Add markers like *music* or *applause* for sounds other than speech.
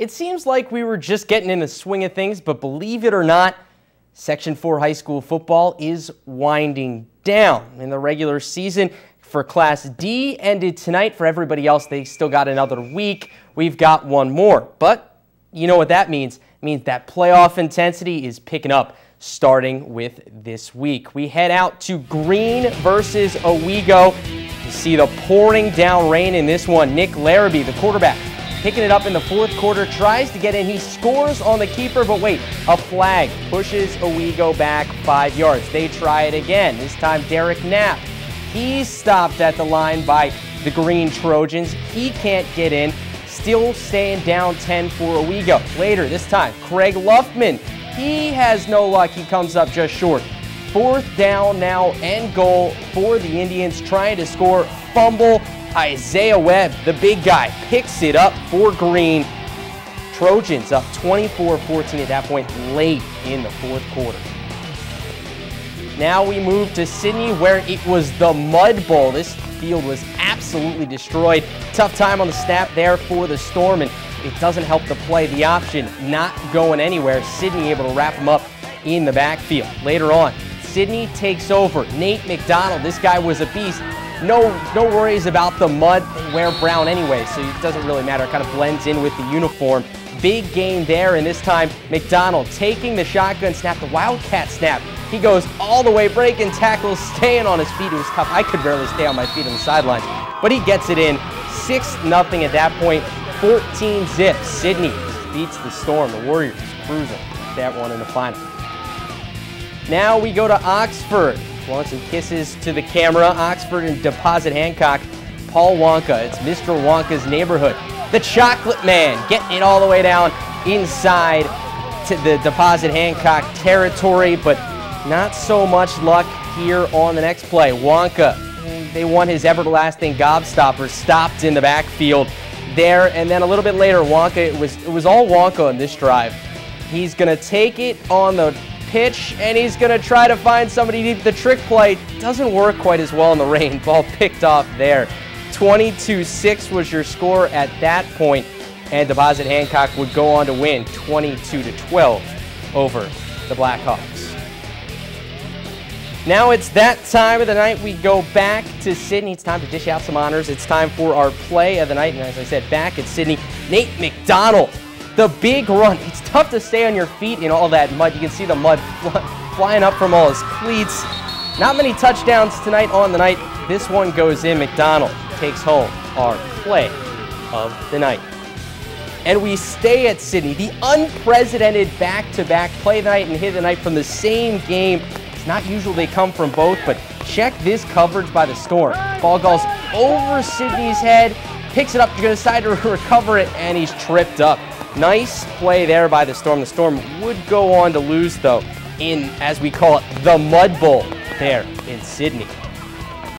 It seems like we were just getting in the swing of things, but believe it or not, Section 4 high school football is winding down. In the regular season for Class D ended tonight. For everybody else, they still got another week. We've got one more. But you know what that means? It means that playoff intensity is picking up starting with this week. We head out to Greene versus Owego. You see the pouring down rain in this one. Nick Larrabee, the quarterback, picking it up in the fourth quarter, tries to get in. He scores on the keeper, but wait, a flag pushes Owego back five yards. They try it again. This time, Derek Knapp. He's stopped at the line by the Greene Trojans. He can't get in. Still staying down 10 for Owego. Later, this time, Craig Luffman. He has no luck. He comes up just short. Fourth down now and goal for the Indians trying to score. Fumble Isaiah Webb, the big guy, picks it up for Greene. Trojans up 24-14 at that point late in the fourth quarter. Now we move to Sidney where it was the Mud Bowl. This field was absolutely destroyed. Tough time on the snap there for the Storm, and it doesn't help the play. The option not going anywhere. Sidney able to wrap them up in the backfield. Later on, Sidney takes over. Nate McDonald, this guy was a beast no, no worries about the mud. They wear brown anyway, so it doesn't really matter. It kind of blends in with the uniform. Big gain there, and this time McDonald taking the shotgun snap, the Wildcat snap. He goes all the way, breaking tackles, staying on his feet. It was tough. I could barely stay on my feet on the sidelines, but he gets it in. 6 nothing at that point. 14 zips. Sidney beats the Storm. The Warriors cruising that one in the final. Now we go to Oxford. Blowing some kisses to the camera. Oxford and Deposit Hancock. Paul Wonka. It's Mr. Wonka's neighborhood. The Chocolate Man getting it all the way down inside to the Deposit Hancock territory, but not so much luck here on the next play. Wonka, they won his everlasting gobstopper, stopped in the backfield there, and then a little bit later, Wonka, it was, it was all Wonka on this drive. He's going to take it on the pitch, and he's going to try to find somebody. The trick play doesn't work quite as well in the rain. *laughs* Ball picked off there. 22-6 was your score at that point, and Deposit Hancock would go on to win 22-12 over the Blackhawks. Now it's that time of the night. We go back to Sidney. It's time to dish out some honors. It's time for our play of the night. And as I said, back at Sidney, Nate McDonald the big run. It's tough to stay on your feet in all that mud. You can see the mud *laughs* flying up from all his cleats. Not many touchdowns tonight on the night. This one goes in. McDonald takes home our play of the night. And we stay at Sidney. the unprecedented back-to-back -back play night and hit the night from the same game. It's not usual they come from both, but check this coverage by the Storm. Ball goes over Sidney's head, picks it up, you're going to decide to *laughs* recover it, and he's tripped up. Nice play there by the Storm. The Storm would go on to lose, though, in, as we call it, the Mud Bowl there in Sidney.